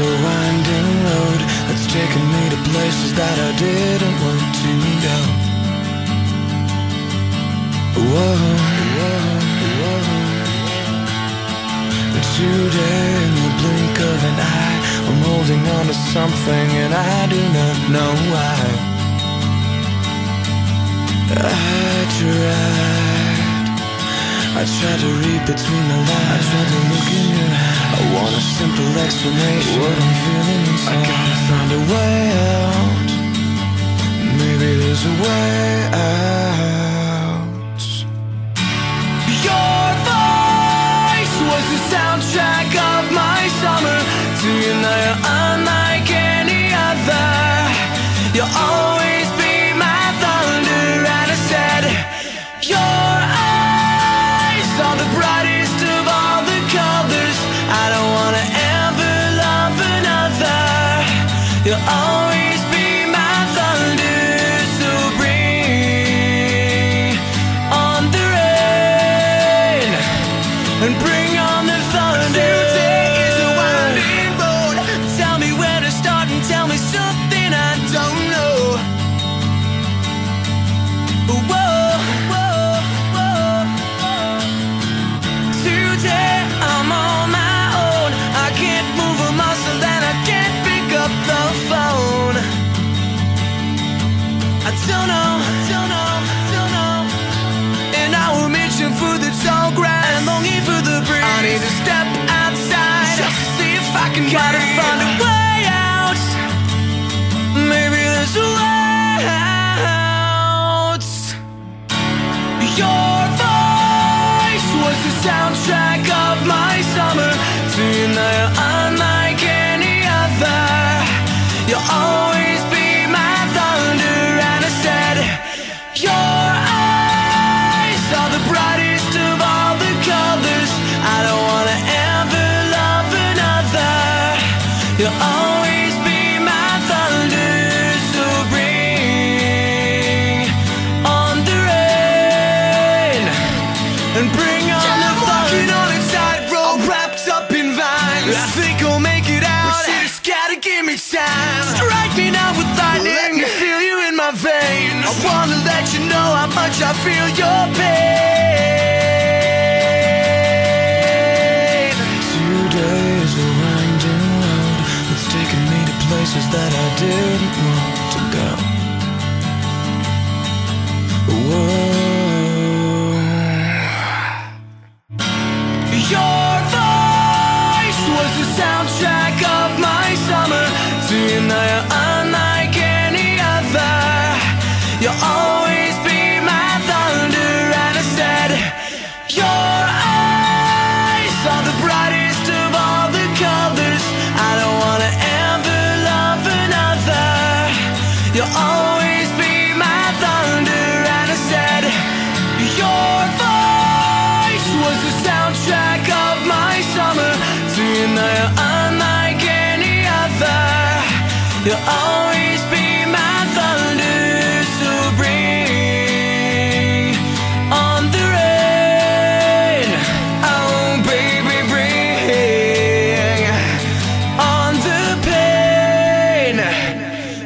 a winding road that's taken me to places that I didn't want to go. Whoa, whoa, whoa. Today, in the blink of an eye, I'm holding on to something and I do not know why. I try to read between the lines. I tried to look in your eyes. I want a simple explanation. What I'm feeling inside. I gotta find a way out. Maybe there's a way out. Your voice was the soundtrack of my summer. To you now you're unlike any other. You'll always don't don't know. And I mission for the tall grass longing for the breeze. I need to step outside just to see if I can find a way out. Maybe there's a way out. Your voice was the soundtrack think I'll make it out. But you just gotta give me time. Strike me now with lightning. Let me feel you in my veins. I wanna let you know how much I feel your pain. Today is a winding road that's taken me to places that I didn't want to go. Whoa. Your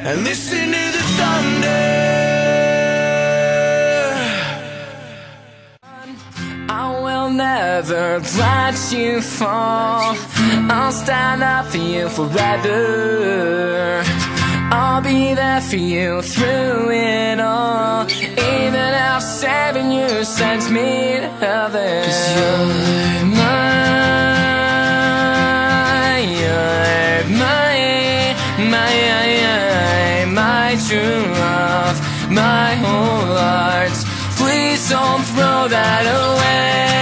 And listen to the thunder. I will never let you fall. I'll stand up for you forever. I'll be there for you through it all. Even if seven years sends me to heaven. Cause you're mine. You're mine. My, my my true love. My whole heart. Please don't throw that away.